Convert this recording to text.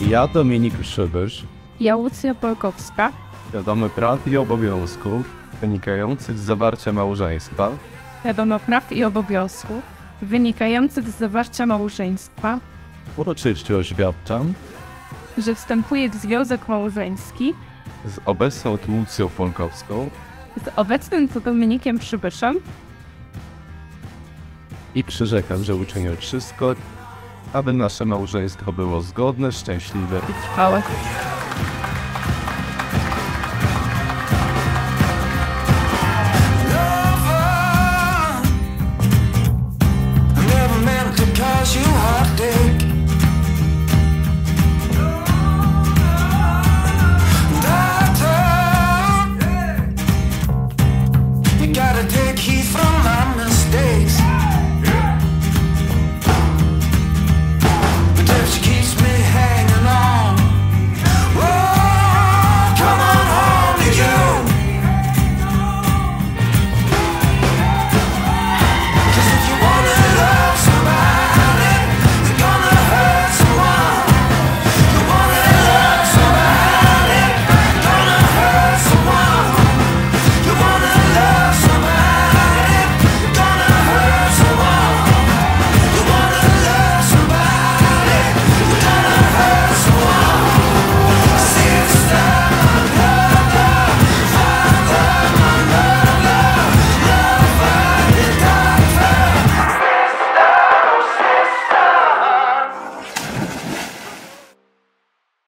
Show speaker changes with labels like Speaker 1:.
Speaker 1: Ja, Dominik Szybysz,
Speaker 2: Ja Łucja Polkowska,
Speaker 1: świadomy praw i obowiązków wynikających z zawarcia małżeństwa,
Speaker 2: wiadomo praw i obowiązków wynikających z zawarcia małżeństwa,
Speaker 1: uroczyście oświadczam
Speaker 2: że wstępuję w związek małżeński
Speaker 1: z obecną Łucją Polkowską.
Speaker 2: z obecnym tu Dominikiem Przybyszem.
Speaker 1: I przyrzekam, że uczynię wszystko, aby nasze małżeństwo było zgodne, szczęśliwe
Speaker 2: i trwałe.